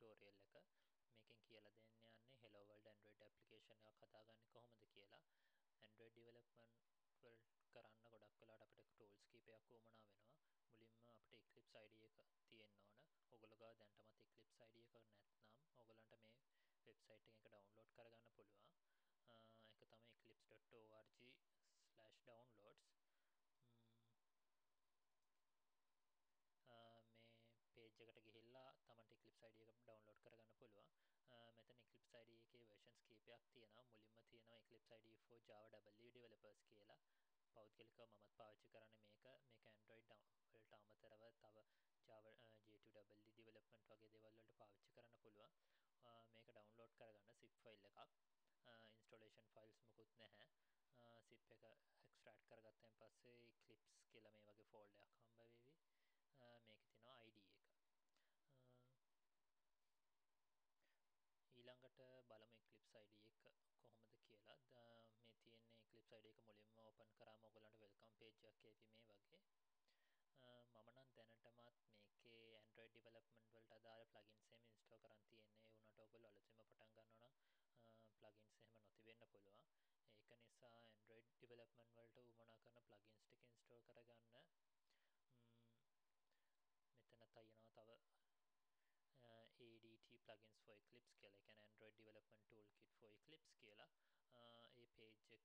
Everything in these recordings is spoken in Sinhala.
ටියුටෝරියල් එක. මේකෙන් කියලා දෙන්න යන්නේ Hello World Android application එකක් හදාගන්නේ කොහොමද කියලා. Android development වල කරන්න ගොඩක් වෙලාට අපිට tools කීපයක් වුමනා වෙනවා. මුලින්ම අපිට Eclipse IDE එක තියෙන්න ඕන. ඔයගොල්ලෝ ගාව දැනටමත් Eclipse IDE එක නැත්නම් ඔයගොල්ලන්ට මේ වෙබ්සයිට් එක ඩවුන්ලෝඩ් කරගන්න පුළුවන්. ඒක තමයි eclipse.org/downloads මේ පේජ් එකට ගිහිල්ලා තමන්ට Eclipse IDE එක ඩවුන්ලෝඩ් කරගන්න පුළුවන්. මෙතන Eclipse IDE එකේ versions කීපයක් තියෙනවා. මුලින්ම තියෙනවා Eclipse IDE for Java EE developers කියලා. පෞද්ගලිකව මමත් පාවිච්චි කරන්නේ මේක. මේක Android වලට අමතරව තව Java J2EE development වගේ දේවල් වලට පාවිච්චි කරන්න පුළුවන්. මේක ඩවුන්ලෝඩ් කරගන්න zip file එකක්. installation files මොකුත් නැහැ. zip එක extract කරගත්තයින් පස්සේ Eclipse කියලා මේ වගේ folder එකක් හම්බ වෙවි. මේක තිනවා ID එක ඊළඟට බලමු Eclipse ID එක කොහොමද කියලා මේ තියෙන්නේ Eclipse ID එක මුලින්ම ඕපන් කරාම ඔයගලන්ට වෙල්කම් පේජ් එකක් එවි මේ වගේ මම නම් දැනටමත් මේකේ Android development වලට අදාළ plugins එහෙම install කරන් තියෙන්නේ ඒ වුණාට ඔයගොල්ලෝ අලුතින්ම පටන් ගන්නවා නම් plugins එහෙම නොතිබෙන්න පුළුවන් ඒක නිසා Android development වලට උවමනා කරන plugins ටික install කරගන්න මෙතන තියෙනවා තව ADT plugins for Eclipse කියලා. ඒ කියන්නේ Android development toolkit for Eclipse කියලා. ඒ page එක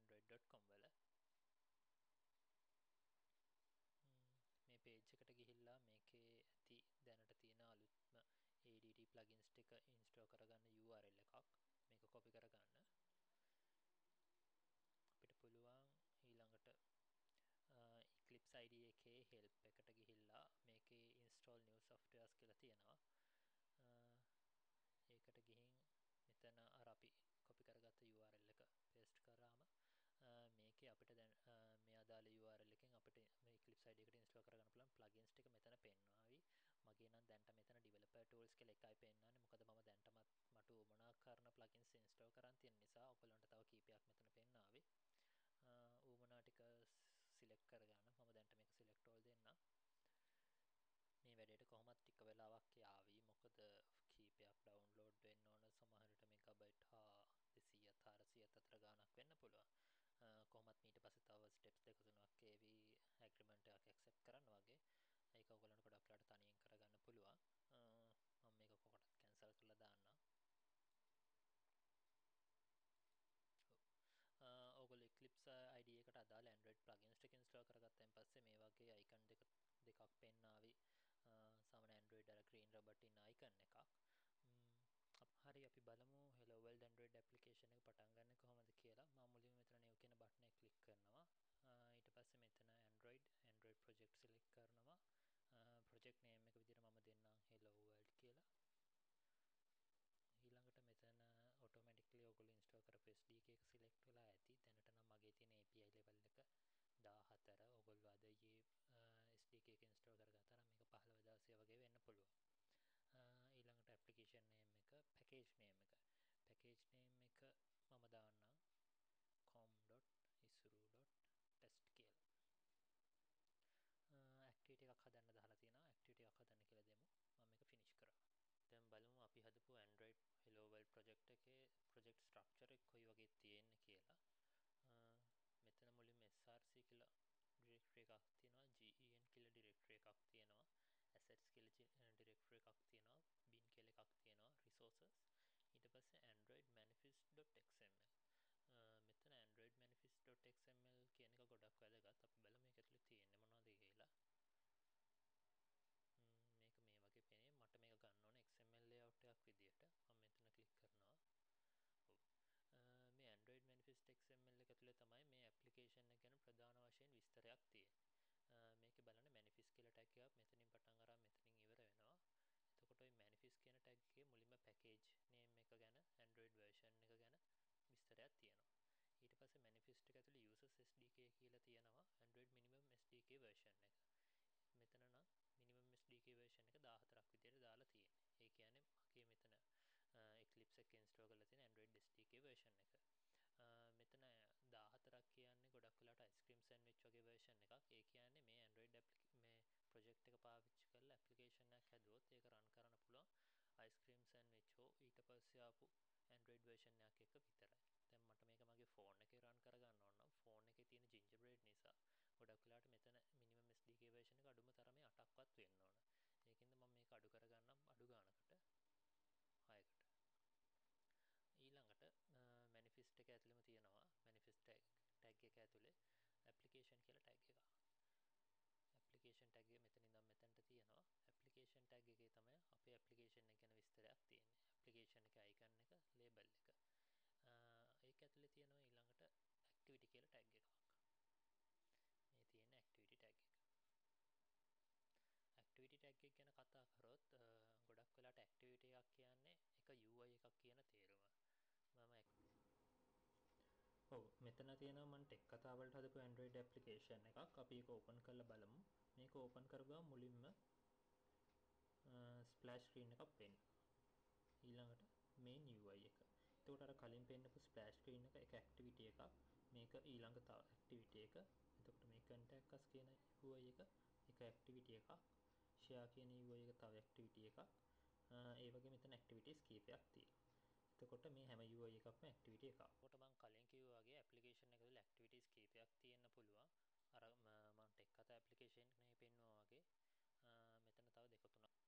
තියෙන්නේ developer.android.com වල. මේ page එකට ගිහිල්ලා මේකේ ඇති දැනට තියෙන අලුත්ම ADT plugins ටික install කරගන්න URL එකක්. මේක copy කරගන්න. අපිට පුළුවන් ඊළඟට Eclipse IDE එකේ help එකට ගිහිල්ලා මේකේ install new softwares කියලා තියෙනවා. ඒකට ගිහින් මෙතන අර අපි copy කරගත්ත URL එක paste කරාම මේකේ අපිට දැන් මේ අදාළ URL එකෙන් අපිට මේ Eclipse IDE එකට install කරගන්න පුළුවන් plugins ටික මෙතන පෙන්වවි. මගේ නම් දැන්ට මෙතන developer tools කියලා එකයි පෙන්වන්නේ. මොකද මම දැන්ටමත් මට උවමනා කරන plugins install කරන් තියෙන නිසා ඔයගලන්ට තව කීපයක් මෙතන පෙන්නාවි. ඌමනා ටික සිලෙක්ට් කරගන්න මම දැන්ට මේක සිලෙක්ට් all දෙන්න මේ වැඩේට කොහොමත් ටික වෙලාවක් යාවි මොකද කීපයක් ඩවුන්ලෝඩ් වෙන්න ඕන සමහරට මෙගබයිට් හා දෙසීය තාරසියත් අතර ගානක් වෙන්න පුළුවන් කොහොමත් මීට පස්සේ තව ස්ටෙප්ස් දෙක තුනක් ඒවි ඇග්‍රීමන්ට් එකක් ඇක්සෙප්ට් කරන්න වගේ. ඒක ඔයගොල්ලන්ට ගොඩක් වෙලාට තනියෙන් කරගන්න පුළුවන්. මම මේක කොකටත් කැන්සල් කරලා දාන්නම්? ඔගොල්ලෝ Eclipse IDE එකට අදාළ Android plugins ටික install කරගත්තයින් පස්සේ මේ වගේ icon දෙක දෙකක් පෙන්නාවි. සාමාන්‍ය Android අර green robot ඉන්න icon එකක්. හරි අපි බලමු. Hello World Android application එක පටන් ගන්න කොහොමද කියලා. මම මුලින්ම මෙතන new කියන බටන් එක ක්ලික් කරනවා ඊට පස්සේ මෙතන Android Android project select කරනවා project name එක විදිහට මම දෙන්නම් Hello World කියලා ඊළඟට මෙතන ඔටෝමැටික්ලි ඔගොල්ලෝ ඉන්ස්ටෝල් කරපු SDK එක සිලෙක්ට් වෙලා ඇති. දැනට නම් මගේ තියෙන API level එක 14. ඔගොල්ලෝ අද ඊයේ SDK එක ඉන්ස්ටෝල් කරගත්තා නම් මේක 15 දවසේ වගේ වෙන්න පුළුවන්. ඊළඟට application name එක, package name එක. package name එක මම දාන්නම් com.isuru.test කියලා. activity එකක් හදන්න දාලා තියෙනවා. activity එකක් හදන්න කියලා දෙමු. මම මේක finish කරනවා. දැන් බලමු අපි හදපු Android Hello World project එකේ project structure එක කොයි වගේ තියෙන්නේ කියලා. මෙතන මුලින්ම src කියලා directory එකක් තියෙනවා, gen කියලා directory එකක් තියෙනවා, assets කියලා directory එකක් තියෙනවා, bin කියලා එකක් තියෙනවා, resources. ඊට පස්සේ android manifest.xml. මෙතන android manifest.xml කියන එක ගොඩක් වැදගත්. අපි බලමු මේක ඇතුලේ තියෙන්නේ මොනවද කියලා. මේක මේ වගේ පෙනේ මට මේක ගන්න ඕන XML layout එකක් විදියට මම මෙතන ක්ලික් කරනවා ඔව් මේ Android Manifest XML එක ඇතුලේ තමයි මේ application එක ගැන ප්‍රධාන වශයෙන් විස්තරයක් තියෙන්නේ මේකේ බලන්න manifest කියලා tag එකක් මෙතනින් පටන් අරන් මෙතනින් ඉවර වෙනවා එතකොට ওই manifest කියන tag එකේ මුලින්ම package name එක ගැන Android version එක ගැන විස්තරයක් තියෙනවා ඊට පස්සේ manifest එක ඇතුලේ users SDK කියලා තියෙනවා Android minimum SDK version එක මෙතන නම් මිනිමම් SDK version එක 14ක් විදිහට දාලා තියෙන්නේ. ඒ කියන්නේ මගේ මෙතන Eclipse එක install කරලා තියෙන Android SDK version එක. මෙතන 14ක් කියන්නේ ගොඩක් වෙලාට ice cream sandwich වගේ version එකක්. ඒ කියන්නේ මේ Android මේ project එක පාවිච්චි කරලා ඇප්ලිකේෂන් එකක් හැදුවොත් ඒක රන් කරන්න පුළුවන් අයිස්ක්‍රීම් සෑන්ඩ්විච් හෝ ඊට පස්සේ ආපු Android version එකක් එක්ක විතරයි. දැන් මට මේක මගේ ෆෝන් එකේ රන් කරගන්න ඕන නම් ෆෝන් එකේ තියෙන Gingerbread නිසා ගොඩක් වෙලාවට මෙතන minimum SDK version එක අඩුම තරමේ 8ක්වත් වෙන්න ඕන. ඒකින්ද මම මේක අඩු කරගන්නම් අඩු ගානකට 6කට. ඊළඟට manifest එක ඇතුළෙම තියෙනවා manifest tag එක ඇතුලේ application කියලා tag එකක්. application tag එක මෙතන ඉඳන් මෙතනට තියෙනවා. application tag එකේ තමයි අපේ application එක ගැන විස්තරයක් තියෙන්නේ. application එකේ icon එක, label එක. ඒක ඇතුලේ තියෙනවා ඊළඟට activity කියලා tag එකක්. මේ තියෙන activity tag එක. activity tag එක ගැන කතා කරොත් ගොඩක් වෙලාට activity එකක් කියන්නේ එක UI එකක් කියන තේරුම. මම ඔව් මෙතන තියෙනවා මම ටෙක් කතා වලට හදපු Android application එකක්. අපි ඒක open කරලා බලමු. මේක open කරගම මුලින්ම splash screen එකක් පෙන්නනවා. ඊළඟට main UI එක. එතකොට අර කලින් පෙන්නපු splash screen එක එක activity එකක්. මේක ඊළඟ තව activity එක. එතකොට මේ contact us කියන UI එක එක activity එකක්. share කියන UI එක තව activity එකක්. ඒ වගේ මෙතන activities කීපයක් තියෙනවා. එතකොට මේ හැම UI එකක්ම activity එකක්. කොට මම කලින් කිව්වා වගේ application එක තුළ activities කීපයක් තියෙන්න පුළුවන්. අර මම ටෙක් කතා application එකේ පෙන්වුවා වගේ මෙතන තව දෙක තුනක්.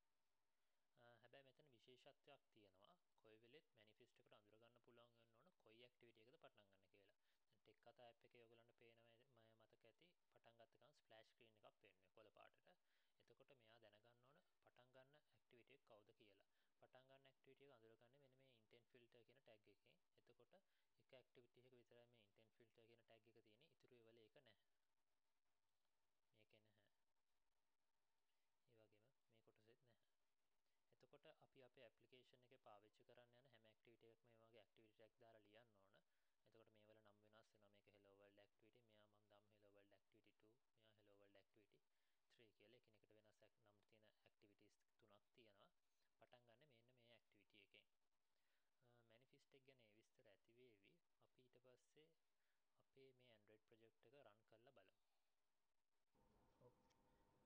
හැබැයි මෙතන විශේෂත්වයක් තියෙනවා. කොයි වෙලෙත් manifest එකට අඳුර ගන්න පුළුවන් වෙන්න ඕන කොයි activity එකද පටන් ගන්න කියලා. දැන් ටෙක් කතා app එකේ ඔයගලන්ට පේනවා මම මතක ඇති පටන් ගත්ත ගමන් splash screen එකක් පෙන්වන්නේ කොළ පාටට. එතකොට මෙයා දැනගන්න ඕන පටන් ගන්න activity එක කවුද කියලා. පටන් ගන්න activity එක අඳුරගන්නේ මෙන්න මේ intent filter කියන tag එකෙන්. එතකොට එක activity එක විතරයි මේ intent filter කියන tag එක තියෙන්නේ. ඉතුරු ඒවල ඒක නැහැ. මේකේ නැහැ. ඒ වගේම මේ කොටසෙත් නැහැ. එතකොට අපි අපේ ඇප්ලිකේෂන් එකේ පාවිච්චි කරන්න යන හැම ඇක්ටිවිටි එකක්ම මේ වගේ ඇක්ටිවිටි ටැග් දාලා ලියන්න ඕන. එතකොට මේවල නම් වෙනස් වෙනවා. මේක hello world activity, මෙයා මම දාමු hello world activity 2, මෙයා hello world activity 3 කියලා එකිනෙකට වෙනස් නම් තියෙන ඇක්ටිවිටීස් තුනක් තියෙනවා. පටන් ගන්න මෙන්න මේ ඇක්ටිවිටි එකෙන්. මැනිෆෙස්ට් එක ගැන ඒ විස්තර ඇති වේවි. අපි ඊට පස්සේ අපේ මේ Android project එක run කරලා බලමු.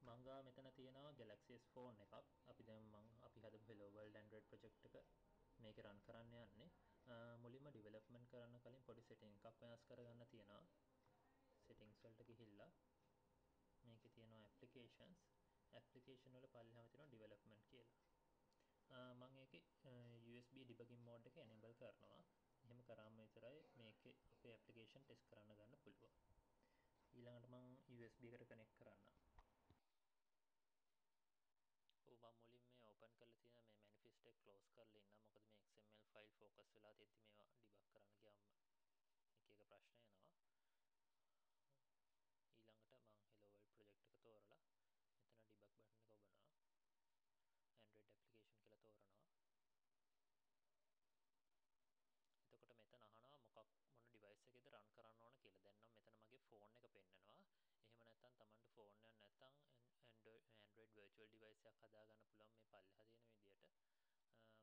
මංගා මෙතන තියෙනවා Galaxy S ෆෝන් එකක්. අපි දැන් මං අපි හදපු Hello World Android project එක මේකේ run කරන්න යන්නේ. මුලින්ම development කරන්න කලින් පොඩි setting එකක් වෙනස් කරගන්න තියෙනවා. settings වලට ගිහිල්ලා මේකේ තියෙනවා applications. application වල පල්ලෙහාම තියෙනවා development කියලා. මම ඒකේ USB debugging mode එක enable කරනවා. එහෙම කරාම විතරයි මේකේ අපේ application test කරන්න ගන්න පුළුවන්. ඊළඟට මම USB එකට connect කරන්නම්. ඔව් මම මුලින් මේ ඕපන් කරලා තියෙන මේ මැනිෆෙස්ට් එක ක්ලෝස් කරලා ඉන්නම් මොකද මේ XML ෆයිල් ફોකස් වෙලා තියෙද්දි මේවා ඩිබග් කරන්න ගියාම එක එක ප්‍රශ්න එනවා ඊළඟට මම hello world project එක තෝරලා මෙතන ඩිබග් බටන් එක ඔබනවා Android application කියලා තෝරනවා එතකොට මෙතන අහනවා මොකක් මොන ඩිවයිස් එකේද රන් කරන්න ඕන කියලා. දැන් නම් මෙතන මගේ ෆෝන් එක පෙන්නනවා. එහෙම නැත්නම් Tamanට ෆෝන් එකක් නැත්නම් Android Android virtual device එකක් හදාගන්න පුළුවන් මේ පල්ලෙහා තියෙන විදියට.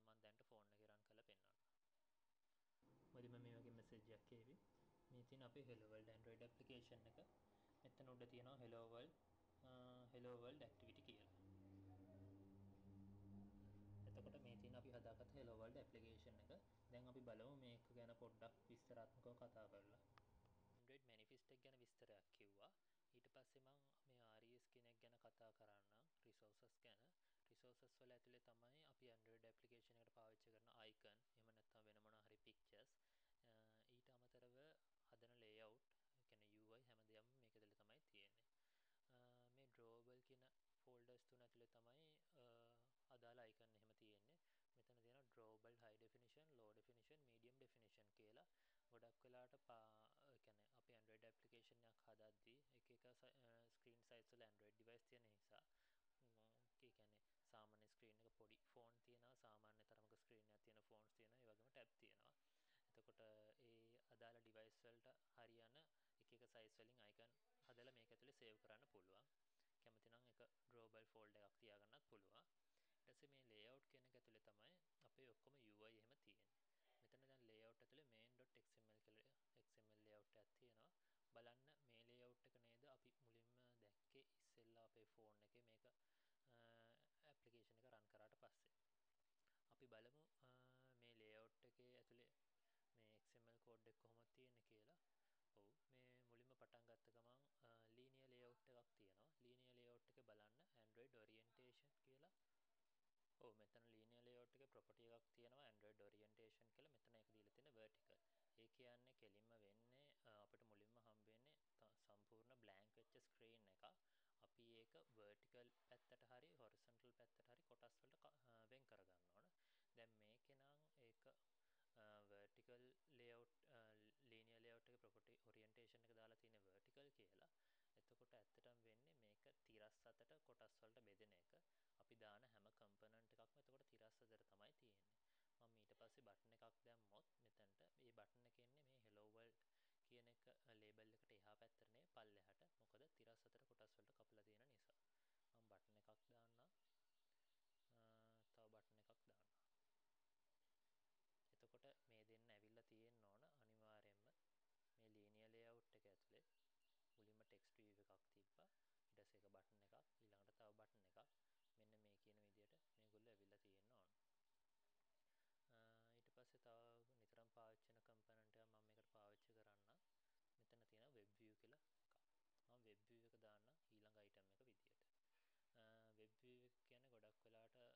මම දැන්ට ෆෝන් එකේ රන් කරලා පෙන්නනවා. මුලින්ම මේ වගේ මැසේජ් එකක් එවි. මේ තියෙන අපේ Hello World Android application එක. මෙතන උඩ තියෙනවා Hello World Hello World activity කියලා. එතකොට මේ තියෙන අපි හදාගත්ත Hello World application එක. දැන් අපි බලමු මේක ගැන පොඩ්ඩක් විස්තරාත්මකව කතා කරලා. Android manifest එක ගැන විස්තරයක් කිව්වා. ඊට පස්සේ මම මේ කෙනෙක් ගැන කතා කරන්නම් resources ගැන. resources වල ඇතුලේ තමයි අපි Android application එකට පාවිච්චි කරන icon, එහෙම නැත්නම් වෙන මොනවා හරි pictures. ඊට අමතරව හදන layout, ඒ කියන්නේ UI හැමදේම මේක ඇතුලේ තමයි තියෙන්නේ. මේ drawable කියන ෆෝල්ඩර්ස් තුන ඇතුලේ තමයි අදාළ icon එහෙම තියෙන්නේ. මෙතන තියෙනවා drawable high definition, low definition, medium definition කියලා. ගොඩක් වෙලාට ඒ කියන්නේ අපි Android application එකක් හදද්දී එක එක screen size වල Android device තියෙන නිසා ඒ කියන්නේ සාමාන්‍ය screen එක පොඩි ෆෝන් තියෙනවා සාමාන්‍ය තරමක screen එකක් තියෙන ෆෝන්ස් තියෙනවා ඒ වගේම tab තියෙනවා. එතකොට ඒ අදාළ device වලට හරියන එක එක size වලින් icon හදලා මේක ඇතුලේ save කරන්න පුළුවන්. කැමති නම් එක drawable folder එකක් තියාගන්නත් පුළුවන්. ඊට පස්සේ මේ layout කියන එක ඇතුලේ තමයි අපේ ඔක්කොම UI එහෙම බලන්න මේ ලේඅවුට් එක නේද? අපි මුලින්ම දැක්කේ ඉස්සෙල්ලා අපේ ෆෝන් එකේ මේක ඇප්ලිකේෂන් එක රන් කරාට පස්සේ. අපි බලමු මේ ලේඅවුට් එකේ ඇතුලේ මේ XML කෝඩ් එක කොහොමද තියෙන්නේ කියලා. ඔව් මේ මුලින්ම පටන් ගත්ත ගමන් ලීනියර් ලේඅවුට් එකක් තියෙනවා. ලීනියර් ලේඅවුට් එක බලන්න Android orientation කියලා. ඔව් මෙතන ලීනියර් ලේඅවුට් එකේ property එකක් තියෙනවා Android orientation කියලා. මෙතන ඒක දීලා තියෙන vertical. වෙච්ච screen එකක්. අපි ඒක vertical පැත්තට හරි horizontal පැත්තට හරි කොටස් වලට වෙන් කරගන්න ඕන. දැන් මේකේ නම් ඒක vertical layout linear layout එකේ property orientation එක දාලා තියෙන vertical කියලා. එතකොට ඇත්තටම වෙන්නේ මේක තිරස් අතට කොටස් වලට බෙදෙන එක. අපි දාන හැම component එකක්ම එතකොට තිරස් අතට තමයි තියෙන්නේ. මම ඊට පස්සේ බටන් එකක් දැම්මොත් මෙතනට මේ බටන් එකේ ඉන්නේ මේ hello world කියන එක ලේබල් එකට එහා පැත්තට නේ පල්ලෙහාට. මොකද තිරස් අතර කොටස් වලට කපලා තියෙන නිසා. මම බටන් එකක් දාන්නම්. තව බටන් එකක් දාන්නම්. එතකොට මේ දෙන්න ඇවිල්ලා තියෙන්න ඕන අනිවාර්යයෙන්ම මේ linear layout එක ඇතුලේ. මුලින්ම text view එකක් තිබ්බා. ඊට පස්සේ එක බටන් එකක් ඊළඟට තව බටන් එකක් මෙන්න මේ කියන විදිහට මේගොල්ලෝ ඇවිල්ලා තියෙන්න ඕන ඊට පස්සේ තව නිතරම පාවිච්චි කරන කම්පොනන්ට් එකක් මම මේකට පාවිච්චි කරන්න මෙතන තියෙන web view කියලා එකක් මම web view එක දාන්න ඊළඟ item එක විදියට web view එක කියන්නේ ගොඩක් වෙලාට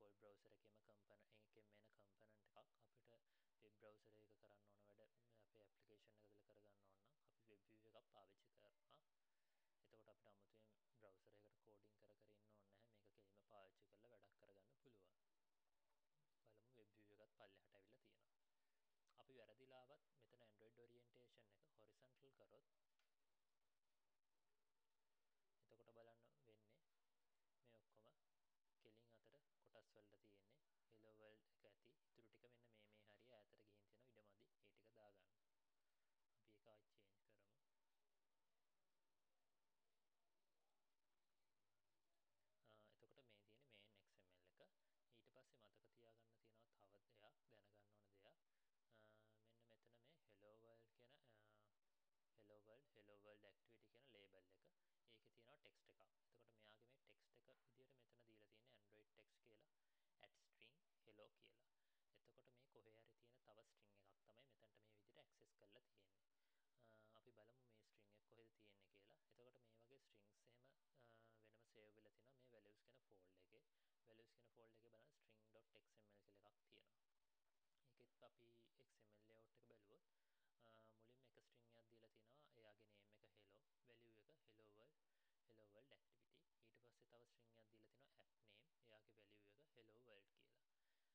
Android default browser එකේම component එකෙන් එන component එකක් අපිට web browser එක කරන්න ඕන වැඩ අපේ application එක ඇතුලේ කරගන්න ඕන නම් අපි web view එකක් පාවිච්චි කරනවා. එතකොට අපිට අමුතුවෙන් browser එකකට coding කර කර ඉන්න ඕනේ නැහැ. මේක කෙලින්ම පාවිච්චි කරලා වැඩක් කරගන්න පුළුවන්. බලමු වෙබ් view එකත් පල්ලෙහාට ඇවිල්ලා තියෙනවා. අපි වැරදිලාවත් මෙතන Android orientation එක horizontal කරොත් එතකොට බලන්න වෙන්නේ මේ ඔක්කොම කෙලින් අතර කොටස් වලට තියෙන්නේ hello world එක ඇති ඉතුරු ටික මෙන්න මේ මේ හරිය ඈතට ගිහින් තියෙන ඉඩමදි ඒ ටික දාගන්න. අපි ඒක ආයි change කරමු. එතකොට මේ තියෙන main XML එක ඊට පස්සේ මතක තියාගන්න තියෙනවා තව දෙයක් දැනගන්න ඕන දෙයක් මෙන්න මෙතන මේ hello world කියන hello world hello world activity කියන label එක ඒකේ තියෙනවා text එකක්. එතකොට මෙයාගේ මේ text එක විදියට මෙතන දීලා තියෙන්නේ Android text කියලා at string hello කියලා. එතකොට මේ කොහේ හරි තියෙන තව string එකක් තමයි මෙතනට මේ විදියට access කරලා තියෙන්නේ. අපි බලමු මේ string එක කොහෙද තියෙන්නේ කියලා. එතකොට මේ වගේ strings එහෙම වෙනම save වෙලා තිනවා මේ values කියන folder එකේ. values කියන folder එකේ බලන්න string.xml කියලා එකක් තියෙනවා. ඒකෙත් අපි xml layout එක බැලුවොත් මුලින්ම එක string එකක් දීලා තිනවා. එයාගේ name එක hello, value එක hello world, hello world activity. ඊට පස්සේ තව string එකක් දීලා තිනවා app name. එයාගේ value එක hello world කියලා.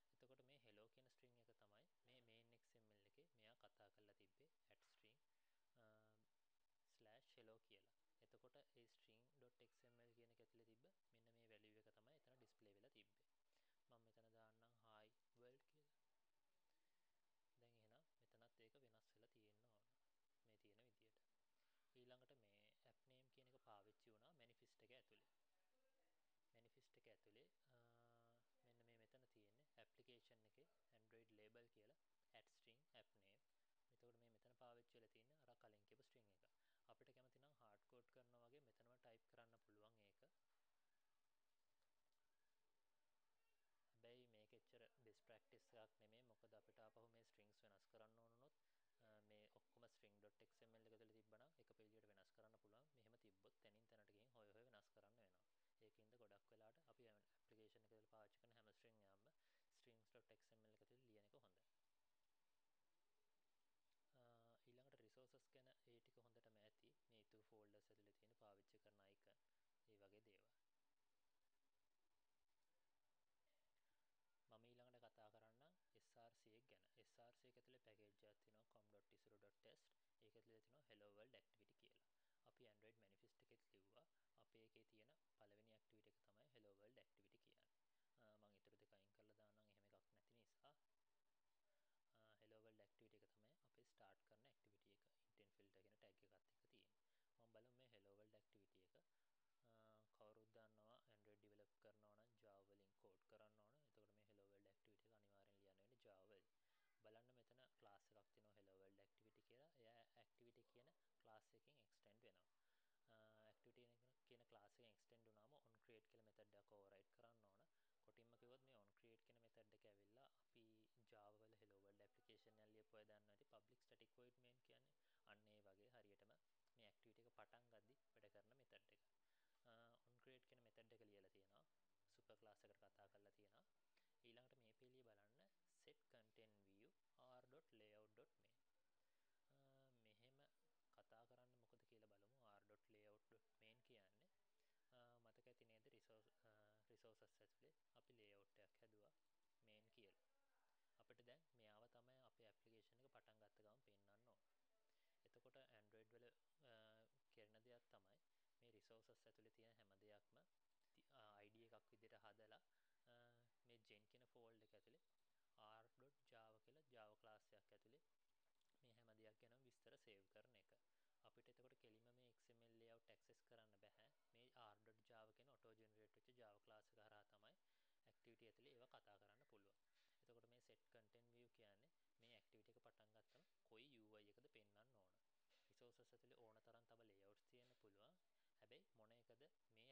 එතකොට මේ hello කියන string එක තමයි මේ main xml එකේ මෙයා කතා කරලා තිබ්බේ at string ස්ලෑෂ් හෙලෝ කියලා. එතකොට ඒ string.xml කියන එක ඇතුලේ තිබ්බ මෙන්න මේ value එක තමයි එතන display වෙලා තිබ්බේ. මම මෙතන දාන්නම් hi world කියලා. දැන් එහෙනම් මෙතනත් ඒක වෙනස් වෙලා තියෙන්න ඕන. මේ තියෙන විදියට. ඊළඟට මේ app name කියන එක පාවිච්චි වුණා manifest එක ඇතුලේ. manifest එක ඇතුලේ මෙන්න මේ මෙතන තියෙන්නේ application එකේ Android label කියලා at string app name එතකොට මේ මෙතන පාවිච්චි වෙලා තියෙන්නේ අර කලින් කියපු string එක. අපිට කැමති නම් hard code කරනවා වගේ මෙතනම type කරන්න පුළුවන් ඒක. හැබැයි මේක එච්චර best practice එකක් නෙමෙයි. මොකද අපිට ආපහු මේ strings වෙනස් කරන්න ඕන උනොත් මේ ඔක්කොම string.xml එක තුළ තිබ්බනම් එක පෙළියට වෙනස් කරන්න පුළුවන්. මෙහෙම තිබ්බොත් තැනින් තැනට ගිහින් හොය හොය වෙනස් කරන්න වෙනවා. ඒකින්ද ගොඩක් වෙලාට අපි application එක තුළ පාවිච්චි කරන හැම string එකක්ම strings.xml එක තුළ ලියන එක හොඳයි. ඊළඟට රිසෝසස් ගැන ඒ ටික හොඳටම ඇති මේ ඉතුරු ෆෝල්ඩර්ස් ඇතුලේ තියෙන පාවිච්චි කරන අයිකන් ඒ වගේ දේවල් මම ඊළඟට කතා කරන්නම් SRC එක ගැන SRC එක ඇතුලේ පැකේජ් එකක් තියෙනවා com.isro.test ඒක ඇතුලේ තියෙනවා hello world activity කියලා අපි Android manifest එකෙත් ලිව්වා අපේ එකේ තියෙන පළවෙනි activity එක තමයි hello world activity කියන්නේ මම ඊටු දෙක අයින් කරලා දාන්නම් එහෙම එකක් නැති නිසා hello world activity එක තමයි අපේ start කරන activity එක intent filter කියන tag එකත් එක්ක තියෙන්නේ මම බලමු මේ hello world activity එක කවුරුත් දන්නවා Android develop කරනවා නම් Java වලින් code කරන්න ඕන එතකොට මේ hello world activity එක අනිවාර්යෙන් ලියන්න වෙන්නේ Java වලින්. බලන්න මෙතන class එකක් තියෙනවා hello world activity කියලා. එයා activity කියන class එකකින් extend වෙනවා. activity කියන class එකෙන් extend වුණාම on create කියලා method එකක් override කරන්න ඕන කොටින්ම කිව්වොත් මේ on create කියන method එක ඇවිල්ලා අපි Java වල hello world application ඔය දන්න ඇති පබ්ලික් ස්ටටික් වොයිඩ් මේන් කියන්නේ අන්න ඒ වගේ හරියටම මේ ඇක්ටිවිටි එක පටන් ගද්දි වැඩ කරන මෙතඩ් එක. ඔන් ක්‍රියේට් කියන මෙතඩ් එක ලියලා තියෙනවා. සුපර් ක්ලාස් එකට කතා කරලා තියෙනවා ඊළඟට මේ පිළිය බලන්න set content view r.layout.main මෙහෙම කතා කරන්න මොකද කියලා බලමු r.layout.main කියන්නේ මතක ඇති නේද රිසෝසස් ඇතුලේ අපි ලේඅවුට් එකක් හැදුවා මේන් කියලා. අපිට දැන් මෙයාව තමයි අපේ ඇප්ලිකේෂන් එක පටන් ගත්ත ගමන් පෙන්වන්න ඕන. එතකොට Android වල කරන දෙයක් තමයි මේ රිසෝසස් ඇතුලේ තියෙන හැම දෙයක්ම ID එකක් විදිහට හදලා මේ gen කියන ෆෝල්ඩර් එක ඇතුලේ r.java කියලා Java class එකක් ඇතුලේ මේ හැම දෙයක් ගැනම විස්තර සේව් කරන එක. අපිට එතකොට කෙලිම මේ XML layout access කරන්න බෑ. මේ r.java කියන auto generate වෙච්ච Java class එක හරහා තමයි activity ඇතුලේ ඒවා කතා කරන්න පුළුවන්. එතකොට මේ set content view කියන්නේ මේ activity එක පටන් ගත්තම කොයි UI එකද පෙන්වන්න ඕන. resources ඇතුලේ ඕන තරම් තව layouts තියෙන්න පුළුවන්. හැබැයි මොන එකද මේ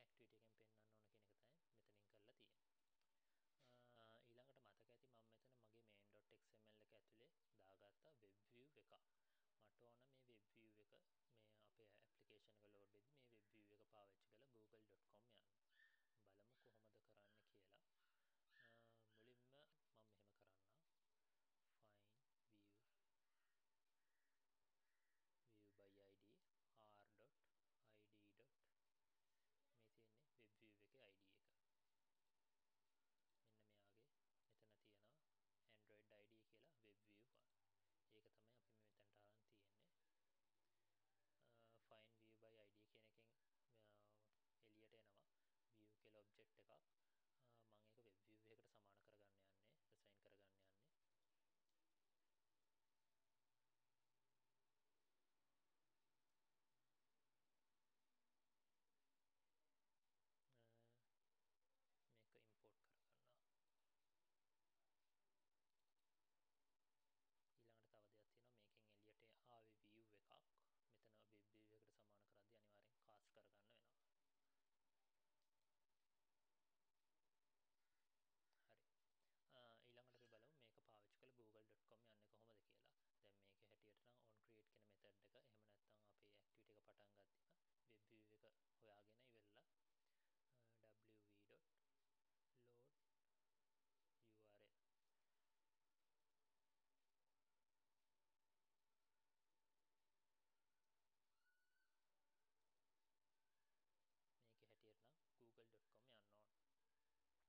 సబ్జెక్టుగా create කියන method එක එහෙම නැත්නම් අපේ activity එක පටන් ගත්තම web view එක හොයාගෙන ඉවරලා wv.load url මේකේ හැටියට නම් google.com යන්න ඕන.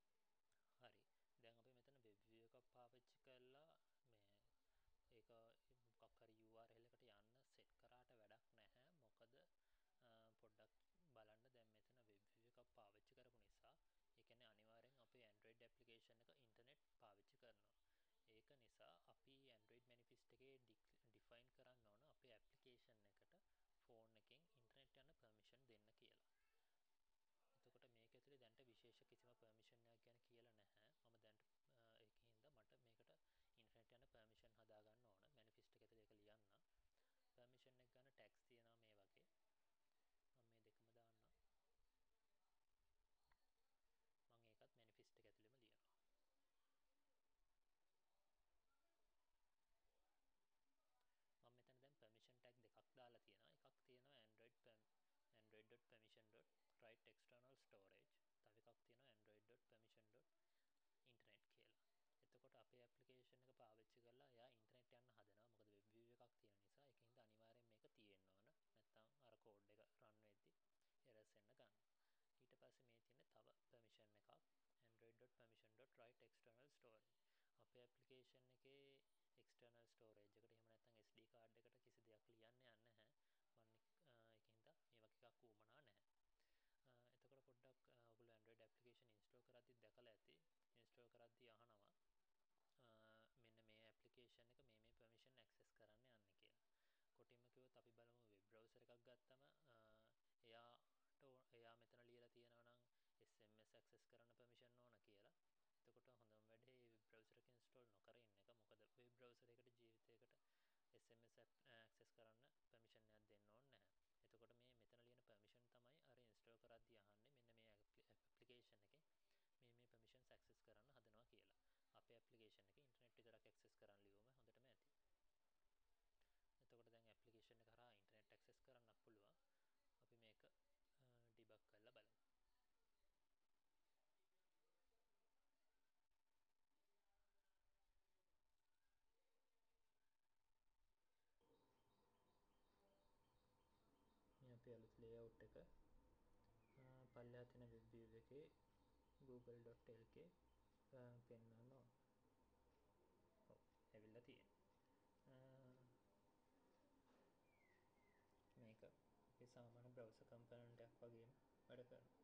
හරි. දැන් අපි මෙතන වෙබ් view එකක් පාවිච්චි කරලා මේ ඒක මොකක් හරි URL එකට යන්න සෙට් කරාට වැඩක් නැහැ. මොකද පොඩ්ඩක් බලන්න දැන් මෙතන වෙබ් view එකක් පාවිච්චි කරපු නිසා ඒ කියන්නේ අනිවාර්යෙන් අපේ Android application එක ඉන්ටර්නෙට් පාවිච්චි කරනවා. ඒක නිසා අපි Android manifest එකේ define කරන්න ඕන අපේ application එකට ෆෝන් එකෙන් ඉන්ටර්නෙට් යන පර්මිෂන් දෙන්න කියලා. එතකොට මේක ඇතුලේ දැන්ට විශේෂ කිසිම පර්මිෂන් එකක් ගැන කියලා නැහැ. මම දැන්ට ඒකින්ද මට මේකට ඉන්ටර්නෙට් යන පර්මිෂන් හදා ගන්න ඕන. මැනිෆෙස්ට් එක ඇතුලේ ඒක ලියන්න. පර්මිෂන් එක ගන්න ටැග්ස් තියෙනවා මේ වගේ. මම මේ දෙකම දාන්නම්. මම ඒකත් මැනිෆෙස්ට් එක ඇතුලේම ලියනවා. මම මෙතන දැන් permission tag දෙකක් දාලා තියෙනවා. එකක් තියෙනවා android android.permission.write external storage. තව එකක් තියෙනවා android.permission.internet කියලා. එතකොට අපේ ඇප්ලිකේෂන් එක පාවිච්චි කරලා එයා ඉන්ටර්නෙට් යන්න හදනවා. මොකද වෙබ් view එකක් තියෙන නිසා ඒකින්ද අනිවාර්යෙන් මේක තියෙන්න ඕන. නැත්නම් අර කෝඩ් එක රන් වෙද්දි errors එන්න ගන්න. ඊට පස්සේ මේ තියෙන තව permission එකක් android.permission.write external storage. අපේ ඇප්ලිකේෂන් එකේ එක්ස්ටර්නල් ස්ටෝරේජ් එකට එහෙම නැත්නම් SD කාඩ් එකට කිසි දෙයක් ලියන්න යන්නේ නැහැ. මම ඒකින්ද මේ වගේ එකක් වුමනා නැහැ. එතකොට පොඩ්ඩක් ඔයගොල්ලෝ Android application install කරද්දි දැකලා ඇති. install කරද්දි අහනවා මෙන්න මේ application එක මේ මේ permission access කරන්න යන්නේ කියලා. කොටින්ම කිව්වොත් අපි බලමු web browser එකක් ගත්තම එයාට එයා මෙතන ලියලා තියෙනවා නම් SMS access කරන්න permission ඕන කියලා. එතකොට හොඳම වැඩේ වෙබ් බ්‍රවුසර් එක ඉන්ස්ටෝල් නොකර ඉන්න එක. මොකද වෙබ් බ්‍රවුසර් එකට ජීවිතයකට SMS access කරන්න permission එකක් දෙන්න ඕනේ නැහැ. එතකොට මේ මෙතන ලියන permission තමයි අර ඉන්ස්ටෝල් කරද්දී අහන්නේ මෙන්න මේ application එකේ මේ මේ permissions access කරන්න හදනවා කියලා. අපේ ඇප්ලිකේෂන් එක ඉන්ටර්නෙට් විතරක් ඇක්සස් කරන්න ලියුම හොඳටම ඇති. එතකොට දැන් ඇප්ලිකේෂන් එක කරා ඉන්ටර්නෙට් ඇක්සස් කරන්නත් පුළුවන්. අපි මේක ඩිබක් කරලා බලමු. මේ අපේ අලුත් ලේඅවුට් එක පල්ලෙහා තියෙන වෙබ් view එකේ google.lk පෙන්වන්න ඕන. ඔව් ඇවිල්ලා තියෙනවා. මේක අපේ සාමාන්‍ය බ්‍රවුසර් කම්පොනන්ට් එකක් වගේම වැඩ කරනවා.